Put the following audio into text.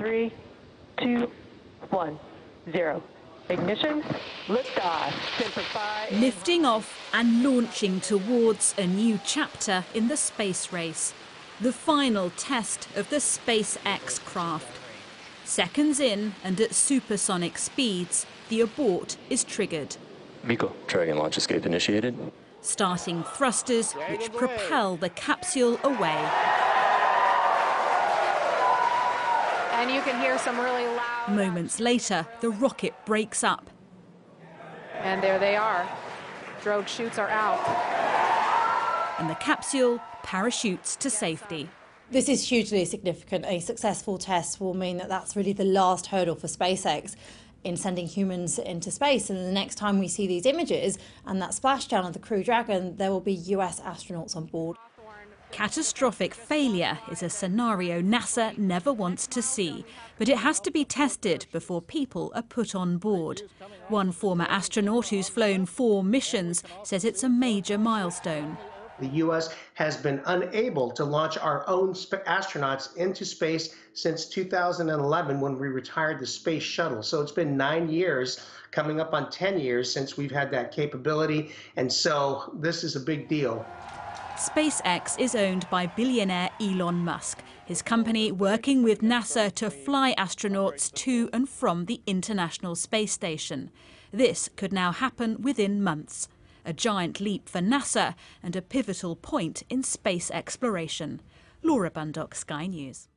three, two, one, zero. Ignition, liftoff. Semper Fi. Lifting off and launching towards a new chapter in the space race. The final test of the SpaceX craft. Seconds in and at supersonic speeds, the abort is triggered. MECO. Dragon launch escape initiated. Starting thrusters which propel the capsule away. And you can hear some really loud. Moments later, the rocket breaks up. And there they are. Drogue chutes are out. And the capsule parachutes to safety. This is hugely significant. A successful test will mean that that's really the last hurdle for SpaceX in sending humans into space. And the next time we see these images and that splashdown of the Crew Dragon, there will be US astronauts on board. Catastrophic failure is a scenario NASA never wants to see, but it has to be tested before people are put on board. One former astronaut who's flown four missions says it's a major milestone. The U.S. has been unable to launch our own astronauts into space since 2011 when we retired the space shuttle. So it's been nine years, coming up on 10 years since we've had that capability. And so this is a big deal. SpaceX is owned by billionaire Elon Musk, his company working with NASA to fly astronauts to and from the International Space Station. This could now happen within months. A giant leap for NASA and a pivotal point in space exploration. Laura Bundock, Sky News.